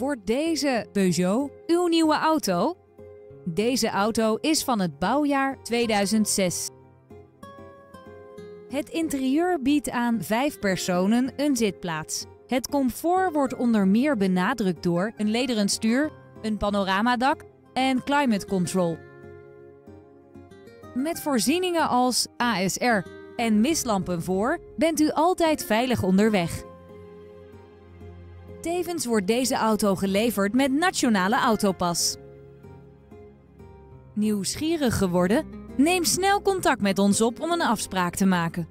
Wordt deze Peugeot uw nieuwe auto? Deze auto is van het bouwjaar 2006. Het interieur biedt aan vijf personen een zitplaats. Het comfort wordt onder meer benadrukt door een lederen stuur, een panoramadak en climate control. Met voorzieningen als ASR en mislampen voor bent u altijd veilig onderweg. Tevens wordt deze auto geleverd met nationale autopas. Nieuwsgierig geworden? Neem snel contact met ons op om een afspraak te maken.